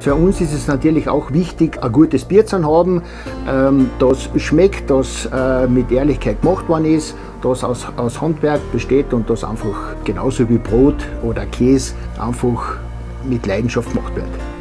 Für uns ist es natürlich auch wichtig, ein gutes Bier zu haben, ähm, das schmeckt, das äh, mit Ehrlichkeit gemacht worden ist, das aus, aus Handwerk besteht und das einfach genauso wie Brot oder Käse einfach mit Leidenschaft gemacht wird.